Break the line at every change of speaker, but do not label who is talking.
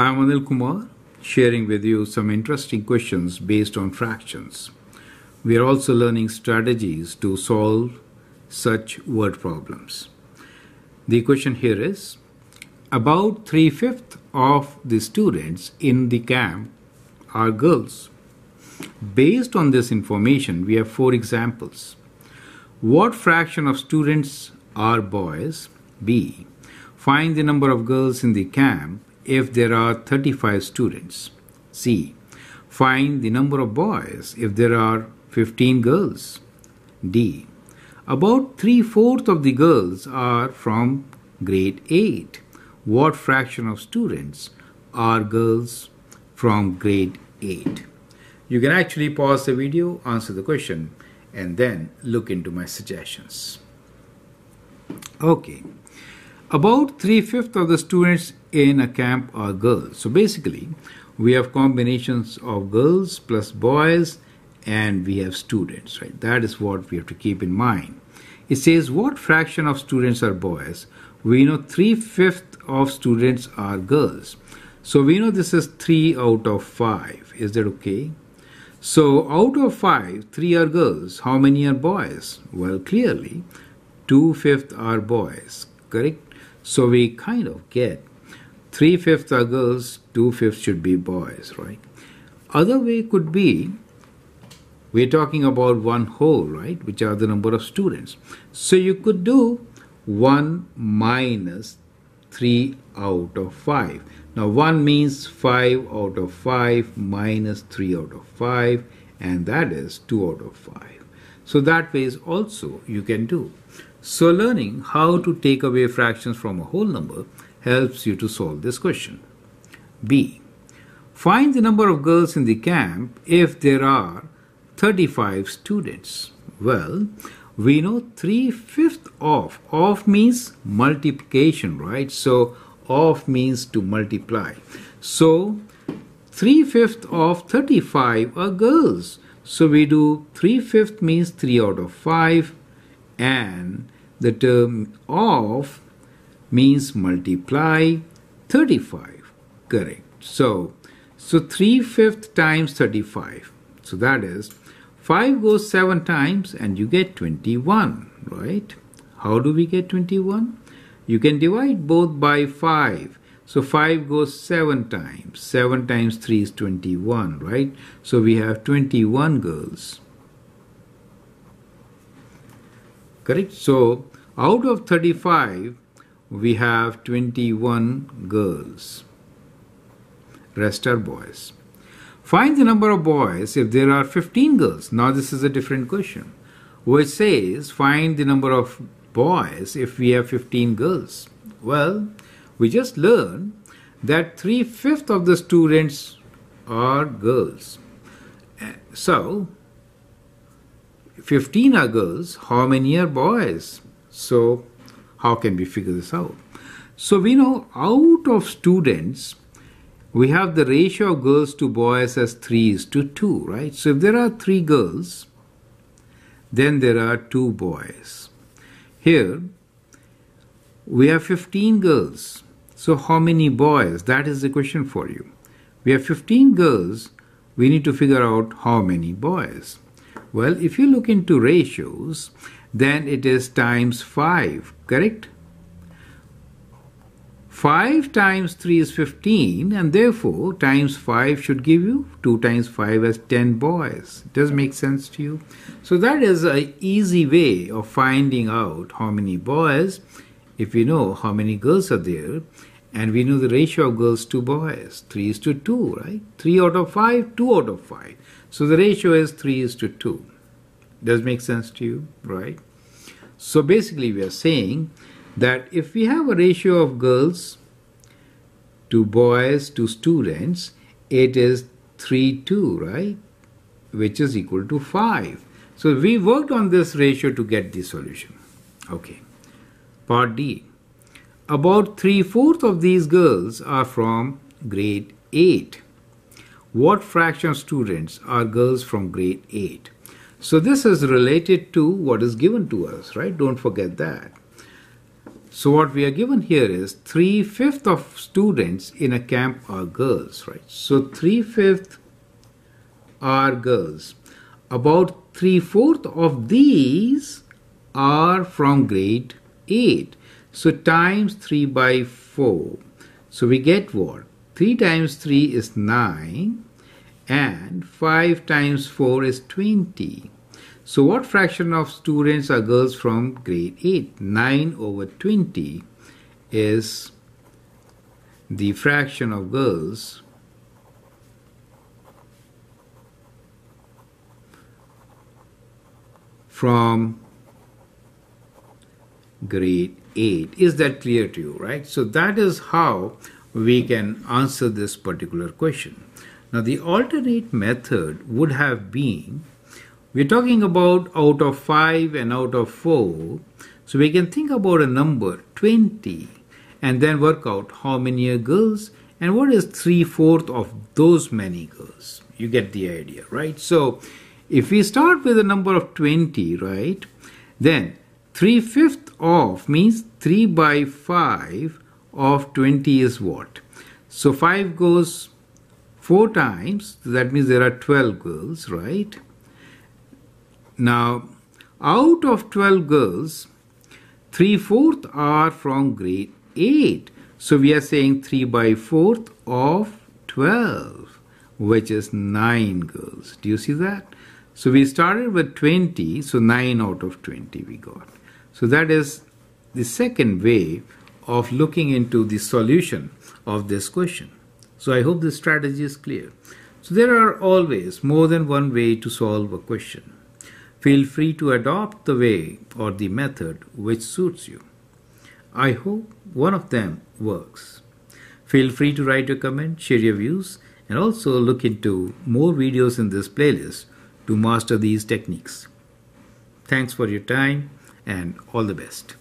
I'm Anil Kumar, sharing with you some interesting questions based on fractions. We are also learning strategies to solve such word problems. The question here is about three fifths of the students in the camp are girls. Based on this information, we have four examples. What fraction of students are boys? B. Find the number of girls in the camp if there are 35 students. C. Find the number of boys if there are 15 girls. D. About three fourths of the girls are from grade 8. What fraction of students are girls from grade 8? You can actually pause the video, answer the question, and then look into my suggestions. Okay. About three fifths of the students in a camp are girls. So basically, we have combinations of girls plus boys and we have students, right? That is what we have to keep in mind. It says what fraction of students are boys? We know three fifths of students are girls. So we know this is three out of five. Is that okay? So out of five, three are girls. How many are boys? Well, clearly, two fifths are boys, correct? So we kind of get three fifths are girls, two fifths should be boys, right? Other way could be we're talking about one whole, right? Which are the number of students. So you could do 1 minus 3 out of 5. Now 1 means 5 out of 5 minus 3 out of 5 and that is 2 out of 5. So that way is also you can do. So learning how to take away fractions from a whole number helps you to solve this question. B. Find the number of girls in the camp if there are 35 students. Well, we know 3 fifths of. Of means multiplication, right? So, of means to multiply. So, 3 fifths of 35 are girls. So, we do 3 fifths means 3 out of 5 and the term of means multiply 35 correct. So so 3 fifth times 35 so that is 5 goes 7 times and you get 21 right? How do we get 21 you can divide both by 5 so 5 goes 7 times. 7 times 3 is 21 right? So we have 21 girls correct so out of 35 we have 21 girls. Rest are boys. Find the number of boys if there are 15 girls. Now, this is a different question, which says find the number of boys if we have 15 girls. Well, we just learned that three fifths of the students are girls. So, 15 are girls, how many are boys? So, how can we figure this out? So we know out of students, we have the ratio of girls to boys as 3 is to 2, right? So if there are 3 girls, then there are 2 boys. Here, we have 15 girls. So how many boys? That is the question for you. We have 15 girls. We need to figure out how many boys. Well, if you look into ratios, then it is times 5, correct? 5 times 3 is 15 and therefore times 5 should give you 2 times 5 as 10 boys. Does make sense to you? So that is an easy way of finding out how many boys if you know how many girls are there and we know the ratio of girls to boys 3 is to 2 right 3 out of 5 2 out of 5 so the ratio is 3 is to 2 does make sense to you, right? So basically, we are saying that if we have a ratio of girls to boys to students, it is 3 2, right? Which is equal to 5. So we worked on this ratio to get the solution. Okay. Part D. About three fourths of these girls are from grade 8. What fraction of students are girls from grade 8? So this is related to what is given to us, right? Don't forget that. So what we are given here is 3 fifth of students in a camp are girls, right? So 3 fifth are girls. About 3 fourth of these are from grade 8. So times 3 by 4. So we get what? 3 times 3 is 9 and 5 times 4 is 20. So what fraction of students are girls from grade 8? 9 over 20 is the fraction of girls from grade 8. Is that clear to you, right? So that is how we can answer this particular question. Now the alternate method would have been we're talking about out of 5 and out of 4. So we can think about a number 20 and then work out how many are girls and what is 3 fourth of those many girls. You get the idea, right? So if we start with a number of 20, right, then 3 fifth of means 3 by 5 of 20 is what? So 5 goes 4 times, that means there are 12 girls, right? Now, out of 12 girls, 3 fourth are from grade 8. So we are saying 3 by 4th of 12, which is 9 girls. Do you see that? So we started with 20, so 9 out of 20 we got. So that is the second way of looking into the solution of this question. So I hope this strategy is clear. So there are always more than one way to solve a question. Feel free to adopt the way or the method which suits you. I hope one of them works. Feel free to write your comment, share your views, and also look into more videos in this playlist to master these techniques. Thanks for your time and all the best.